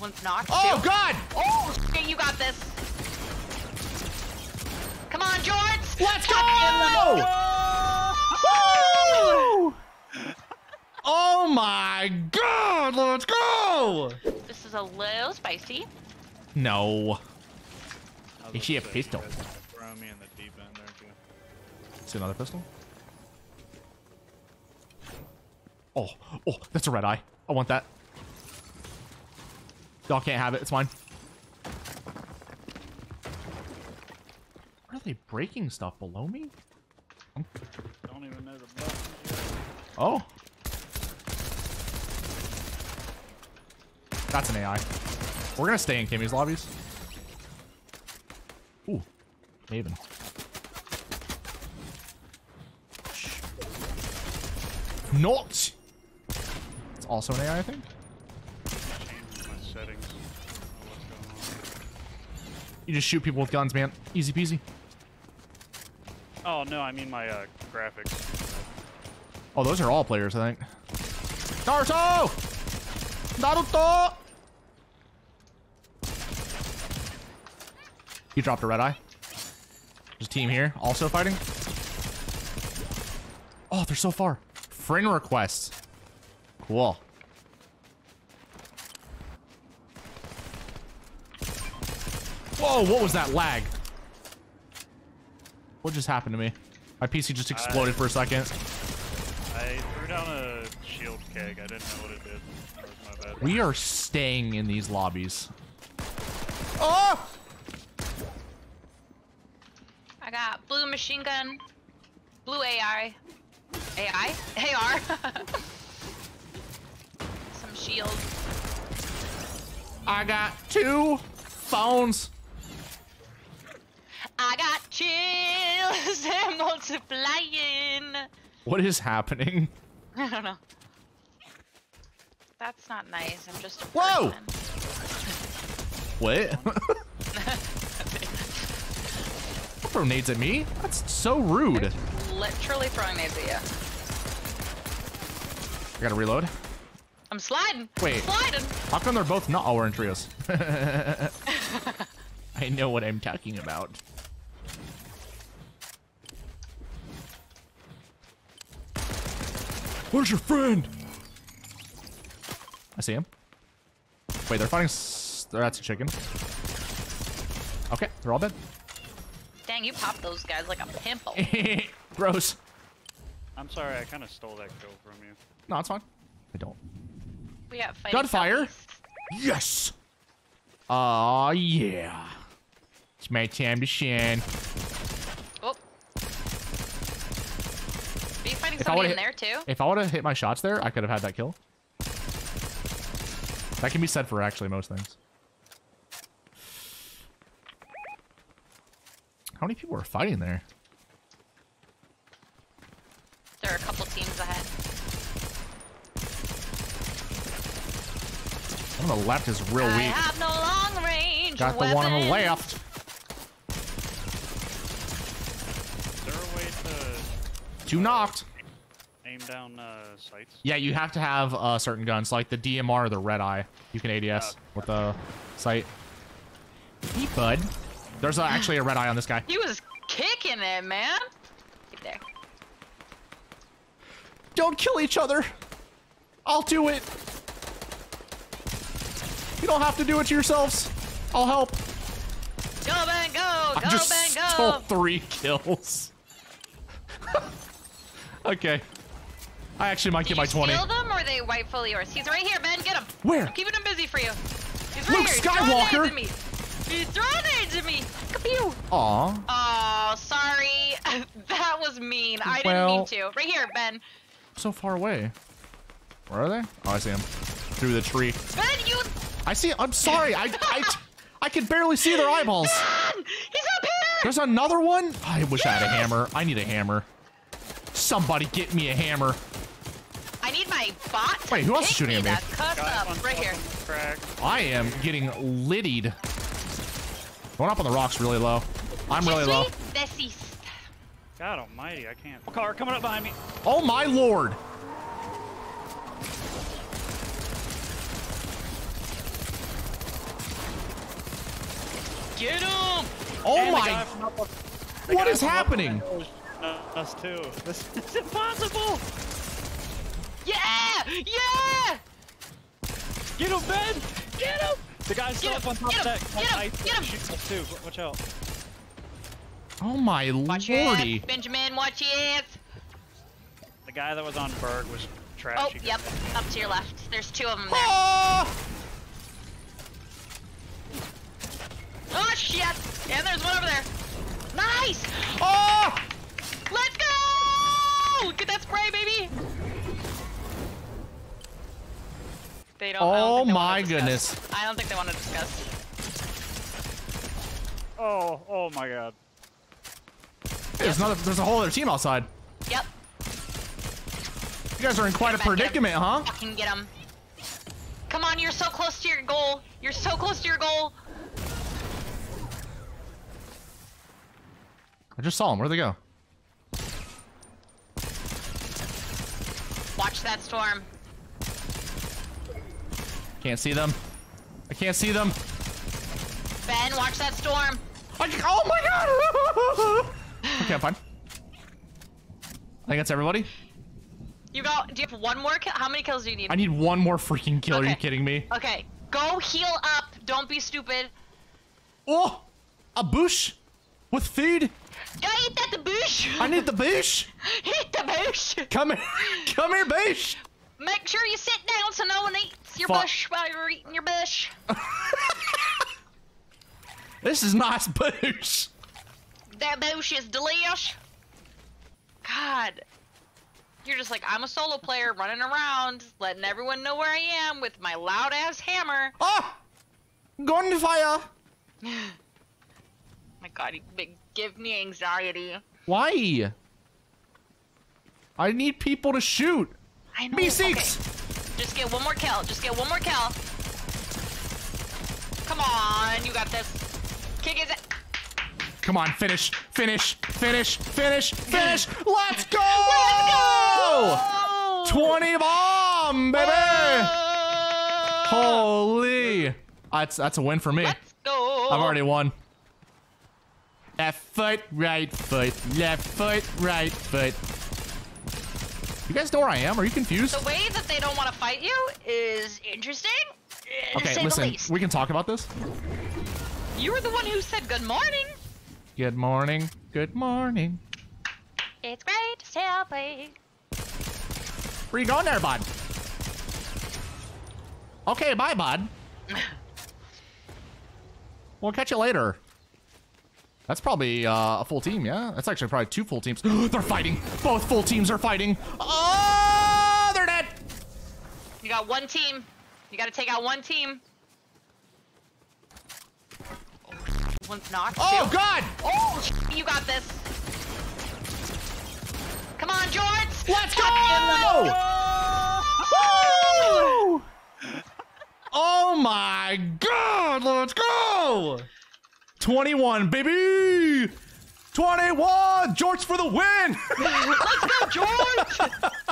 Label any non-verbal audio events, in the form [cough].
One's knocked. Oh, too. God! Oh, shit, you got this. Come on, George. Let's go! Woo! Oh my god, let's go! This is a little spicy. No. Is she a pistol? You guys are throwing me in the deep end, aren't you? See another pistol? Oh, oh, that's a red eye. I want that. Y'all can't have it, it's mine. Are they breaking stuff below me? Don't even know the buttons. Oh. That's an AI. We're gonna stay in Kimmy's lobbies. Ooh, Maven. Not. It's also an AI, I think. Changed my settings. I don't know what's going You just shoot people with guns, man. Easy peasy. Oh no, I mean my uh, graphics. Oh, those are all players, I think. Naruto! Naruto! He dropped a red eye. There's a team here, also fighting. Oh, they're so far. Friend requests. Cool. Whoa, what was that lag? What just happened to me? My PC just exploded for a second. I threw down a shield keg. I didn't know what it did. That was my bad. We are staying in these lobbies. Oh! I got blue machine gun, blue AI, AI, AR, some shield. I got two phones. Chills [laughs] and multiplying. What is happening? I don't know. That's not nice. I'm just Whoa! What? Don't throw nades at me. That's so rude. Literally throwing nades at you. I gotta reload. I'm sliding. Wait. I'm Sliding. How come they're both not? We're in trios. I know what I'm talking about. Where's your friend? I see him. Wait, they're fighting. S that's a chicken. Okay, they're all dead. Dang, you popped those guys like a pimple. [laughs] Gross. I'm sorry, I kind of stole that kill from you. No, it's fine. I don't. We got fighting Gunfire. southeast. Yes. Aw, yeah. It's my time to shine. Oh. Are If I somebody would've in hit- there too? If I would have hit my shots there, I could have had that kill. That can be said for actually most things. How many people are fighting there? There are a couple teams ahead. One on the left is real I weak. have no long range. Got the one on the left. Is there a way to Two knocked. Aim down uh, sights? Yeah, you have to have uh, certain guns, like the DMR or the Red Eye. You can ADS with the sight. Hey, bud. There's uh, actually a Red Eye on this guy. He was kicking it, man. Right there. Don't kill each other. I'll do it. You don't have to do it to yourselves. I'll help. Go, Ben, go! I Go, I just Ben, stole go! three kills. [laughs] okay. I actually might Did get my you 20. steal them or are they rightfully yours? He's right here, Ben. Get him. Where? I'm keeping him busy for you. He's Luke right here. He's throwing Skywalker? nades at me. He's throwing nades at me. Kapew. Aw. Oh, sorry. [laughs] that was mean. I didn't mean to. Right here, Ben. So far away. Where are they? Oh, I see them. Through the tree. Ben, you. I see. I'm sorry. I, I, [laughs] I can barely see their eyeballs. Ben! He's up here! There's another one? I wish I had a hammer. I need a hammer. Somebody get me a hammer. I need my bot. to Wait, who else is shooting me at me? that up. Right here. of the Crack. I am getting liddied. Going up on the rocks really low. I'm really low. God almighty, I can't. Car coming up behind me. Oh my lord. Get him! Oh And my! guy from up- the What guy is from up happening? there was shooting Us too. [laughs] This is impossible. Yeah! Yeah! Get him, Ben! Get him! The guy's still Get up on him, top get of that. him, get him, ice get him. shooting us too. Watch out. Oh my Watch lordy! ass, Benjamin. Watch your ass. The guy that was on Berg was trash. Oh, yep. got- Up to your left. There's two of them there. Oh! Oh, shit! And there's one over there. Nice! Oh! Let's go! Get that spray, baby! They don't. I don't Oh think they wanna my goodness! I don't think they want to discuss. Oh, oh my god. There's another. There's a whole other team outside. Yep. You guys are in quite a Get back, get 'em. predicament, huh? Fucking get them. Come on, you're so close to your goal. You're so close to your goal. I just saw them. Where'd they go? Watch that storm. I can't see them. I can't see them. Ben, watch that storm. I, oh my god! [laughs] okay, I'm fine. I think that's everybody. You got. Do you have one more kill? How many kills do you need? I need one more freaking kill. Are you kidding me? Okay, go heal up. Don't be stupid. Oh! A bush? With food? I eat that the bush. I need the bush! [laughs] Eat the bush. Come here! [laughs] Come here, bush! Make sure you sit down so no one eats your Fuck. bush while you're eating your bush. [laughs] This is nice bush! That bush is delish. God. You're just like, I'm a solo player running around, letting everyone know where I am with my loud ass hammer. [laughs] Ah! Gunfire! [sighs] My god, you give me anxiety. Why? I need people to shoot! I know. Me okay. six! Just get one more kill. Just get one more kill. Come on, you got this. Kick his. Come on, finish, finish, finish, finish, finish! [laughs] Let's go! Oh! 20 bomb, baby! Oh! Holy! That's that's a win for me. Let's go. I've already won. Left foot, right foot, left foot, right foot. You guys know where I am? Are you confused? The way that they don't want to fight you is interesting. Okay, listen, we can talk about this. You were the one who said good morning. Good morning. Good morning. It's great to still play. Where you going there, bud? Okay, bye, bud. [laughs] We'll catch you later. That's probably uh, a full team, yeah? That's actually probably two full teams. [gasps] they're fighting. Both full teams are fighting. Oh. You got one team. You got to take out one team. Oh, One's knocked. Oh, too. God. Oh, you got this. Come on, George. Let's go! you. Woo! [laughs] Oh my god, let's go! 21, baby! 21! George for the win! [laughs] Let's go, George. [laughs]